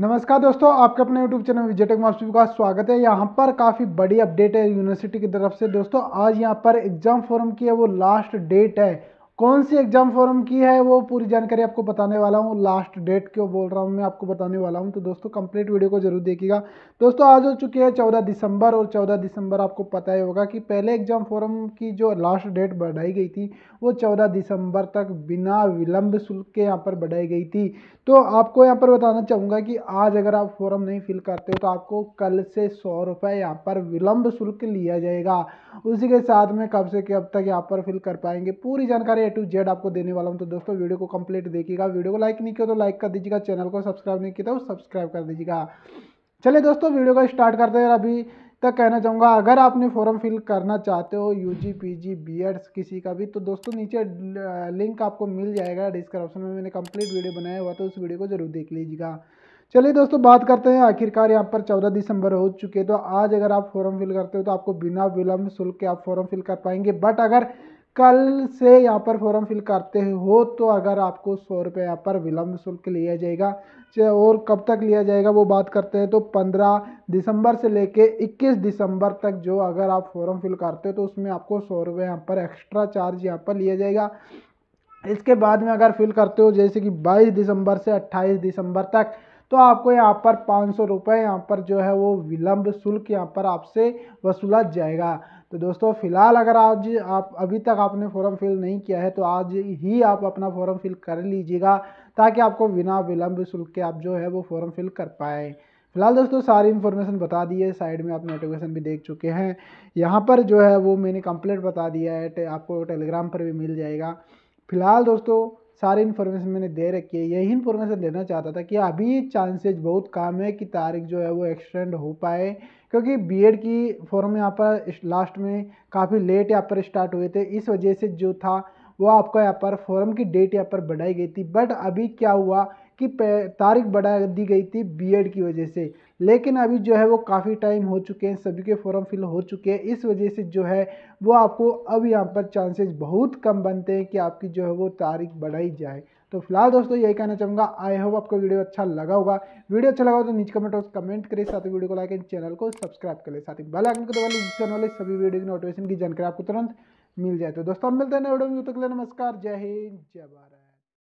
नमस्कार दोस्तों, आपके अपने YouTube चैनल विजयटेक मास्टर का स्वागत है। यहाँ पर काफ़ी बड़ी अपडेट है यूनिवर्सिटी की तरफ़ से। दोस्तों, आज यहाँ पर एग्ज़ाम फॉर्म की है, वो लास्ट डेट है। कौन सी एग्ज़ाम फॉर्म की है वो पूरी जानकारी आपको बताने वाला हूँ। लास्ट डेट क्यों बोल रहा हूँ मैं आपको बताने वाला हूँ। तो दोस्तों कंप्लीट वीडियो को ज़रूर देखिएगा। दोस्तों, आज हो चुके हैं चौदह दिसंबर और चौदह दिसंबर आपको पता ही होगा कि पहले एग्ज़ाम फॉर्म की जो लास्ट डेट बढ़ाई गई थी, वो चौदह दिसंबर तक बिना विलंब शुल्क के यहाँ पर बढ़ाई गई थी। तो आपको यहाँ पर बताना चाहूँगा कि आज अगर आप फॉर्म नहीं फिल करते हो तो आपको कल से सौ रुपये यहाँ पर विलंब शुल्क लिया जाएगा। उसी के साथ में कब से कब तक यहाँ पर फिल कर पाएँगे, पूरी जानकारी ए टू जेड आपको देने वाला हूँ। तो दोस्तों, वीडियो को कंप्लीट देखिएगा। वीडियो को लाइक नहीं किया तो लाइक कर दीजिएगा। चैनल को सब्सक्राइब नहीं किया तो सब्सक्राइब कर दीजिएगा। चलिए दोस्तों, वीडियो को स्टार्ट करते हैं। अभी तक कहना चाहूँगा, अगर आपने फॉर्म फिल करना चाहते हो U G P G B Eds किसी का भी तो दोस्तों, नीचे लिंक आपको मिल जाएगा डिस्क्रिप्शन में। मैंने कंप्लीट वीडियो बनाया हुआ तो उस वीडियो को ज़रूर देख लीजिएगा। चलिए दोस्तों, बात करते हैं। आखिरकार यहाँ पर चौदह दिसंबर हो चुके तो आज अगर आप फॉर्म फिल करते हो तो आपको बिना विलंब शुल्क के आप फॉर्म फिल कर पाएँगे। बट अगर कल से यहाँ पर फॉर्म फिल करते हो तो अगर आपको सौ रुपये यहाँ पर विलम्ब शुल्क लिया जाएगा और कब तक लिया जाएगा वो बात करते हैं। तो पंद्रह दिसंबर से लेके इक्कीस दिसंबर तक जो अगर आप फॉर्म फिल करते हो तो उसमें आपको सौ रुपये यहाँ पर एक्स्ट्रा चार्ज यहाँ पर लिया जाएगा। इसके बाद में अगर फिल करते हो जैसे कि 22 दिसंबर से 28 दिसंबर तक तो आपको यहाँ पर पाँच सौ रुपये यहाँ पर जो है वो विलम्ब शुल्क यहाँ पर आपसे वसूला जाएगा। तो दोस्तों, फ़िलहाल अगर आज आप, अभी तक आपने फॉर्म फिल नहीं किया है तो आज ही आप अपना फॉर्म फिल कर लीजिएगा, ताकि आपको बिना विलंब शुल्क के आप जो है वो फॉर्म फिल कर पाए। फ़िलहाल दोस्तों, सारी इन्फॉर्मेशन बता दी है साइड में आप नोटिफिकेशन भी देख चुके हैं। यहाँ पर जो है वो मैंने कंप्लीट बता दिया है आपको टेलीग्राम पर भी मिल जाएगा। फ़िलहाल दोस्तों सारी इन्फॉर्मेशन मैंने दे रखी है। यही इन्फॉर्मेशन देना चाहता था कि अभी चांसेज बहुत कम है कि तारीख जो है वो एक्सटेंड हो पाए, क्योंकि बीएड की फॉर्म यहाँ पर लास्ट में काफ़ी लेट यहाँ पर स्टार्ट हुए थे। इस वजह से जो था, वो आपका यहाँ पर फॉर्म की डेट यहाँ पर बढ़ाई गई थी। बट अभी क्या हुआ कि तारीख बढ़ा दी गई थी बीएड की वजह से। लेकिन अभी जो है वो काफ़ी टाइम हो चुके हैं, सभी के फॉर्म फिल हो चुके हैं। इस वजह से जो है वो आपको अब यहाँ पर चांसेस बहुत कम बनते हैं कि आपकी जो है वो तारीख बढ़ाई जाए। तो फ़िलहाल दोस्तों यही कहना चाहूँगा आई होप आपको वीडियो अच्छा लगा होगा। वीडियो अच्छा लगा हो तो नीचे कमेंट बॉक्स कमेंट करें साथ ही वीडियो को लाइक एंड चैनल को सब्सक्राइब करें साथ ही बेल आइकन को दबा लीजिए वाले सभी वीडियो की नोटिफिकेशन की जानकारी आपको तुरंत मिल जाए। तो दोस्तों मिलते हैं वीडियो में तक नमस्कार, जय हिंद, जय भारत।